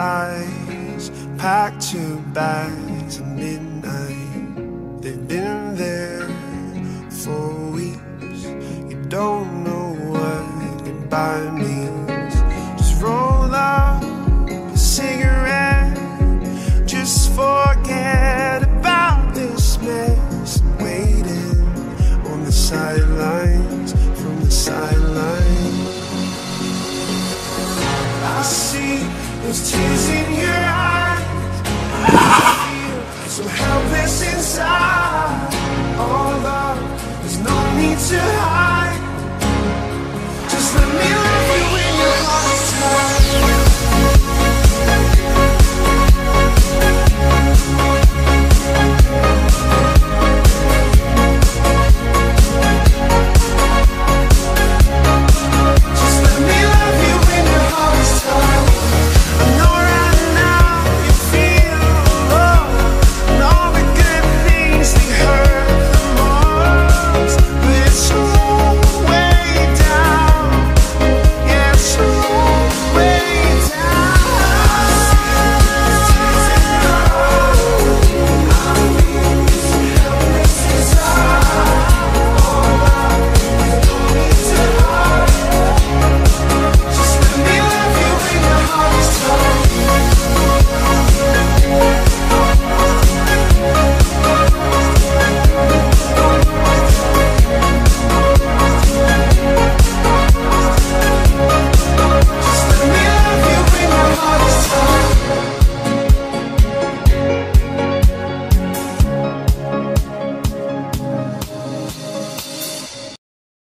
eyes, packed your bags at midnight. They've been there for weeks. You don't know what goodbye means. Just roll up a cigarette. Just forget about this mess. Waiting on the sidelines, from the sidelines. I see those tears inside.